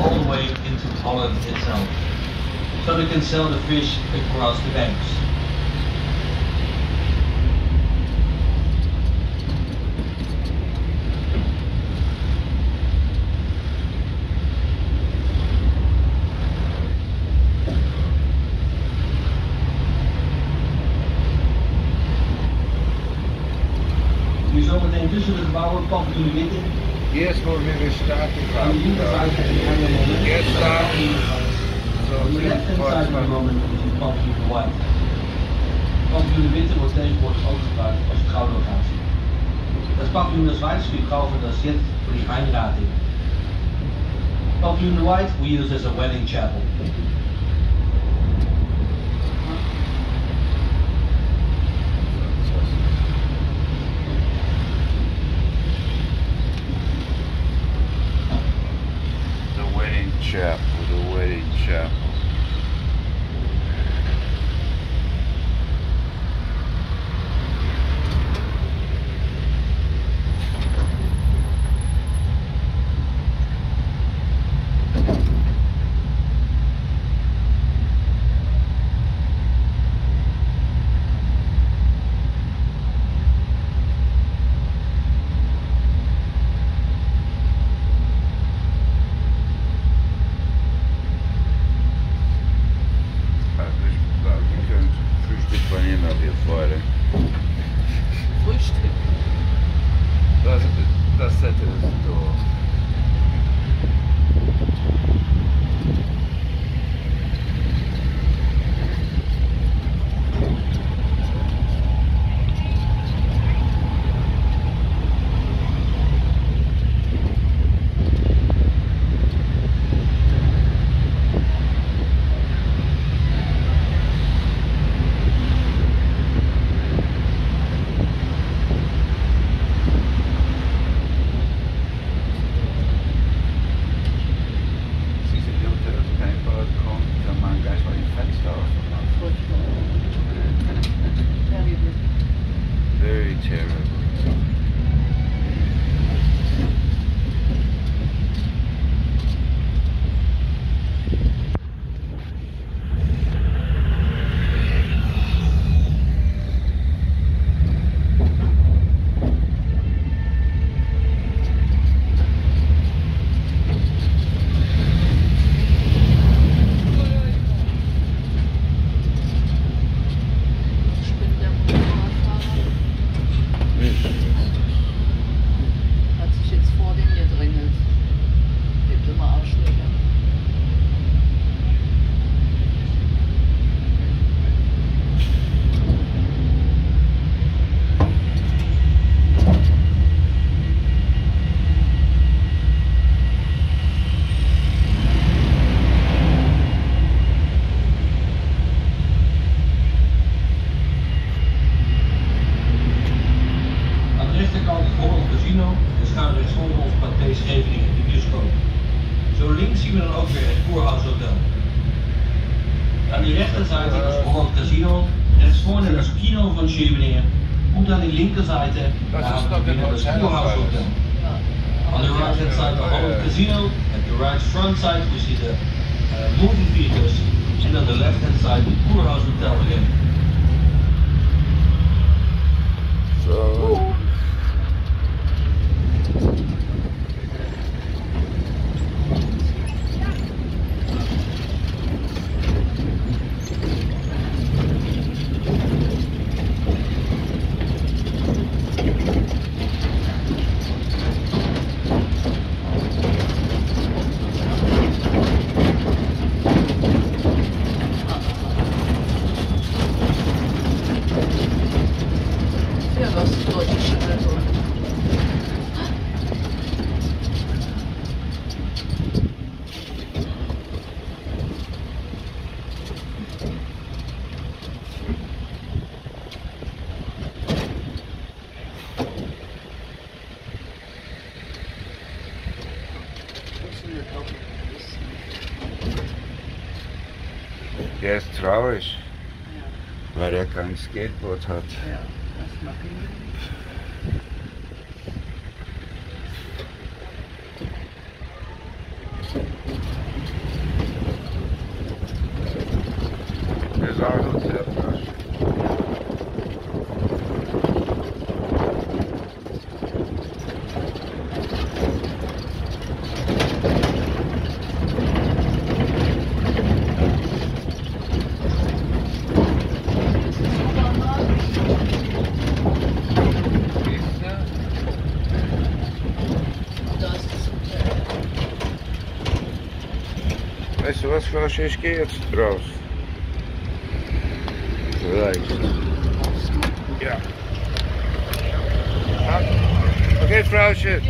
all the way into Holland itself. So they can sell the fish across the banks. Nu zometeen tussen de gebouwen, Witte. Staat Aan de linkerzijde heb je een moment. Eerst daar. On the left hand side of the moment is het paviljoen Witte wordt tegenwoordig ook gebruikt als trouwlocatie. Das Paviljoen des Whites wir kaufen das jetzt für die Heirating. Paviljoen White we use as a wedding chapel. The wedding fora. Foste? Dá, sete Casino en schuin rechts onder ons Pathé Scheveningen, de bioscoop. Zo links zien we dan ook weer het Kurhaus Hotel. Aan die rechterzijde is het Holland Casino, rechts vorne das Kino van Scheveningen und an die linke Seite Das daar ist doch beginnen der das Hotel. On the right hand side, the Holland Casino. At the right front side, we see the uh, movie theaters. And on the left hand side, the Kurhaus Hotel again. So. Der ist traurig, ja. weil er kein Skateboard hat. Ja, das macht ihn. Thank you. was van als je eens keert trouwens. Gelijk. Ja. Oké, okay, vrouwtje.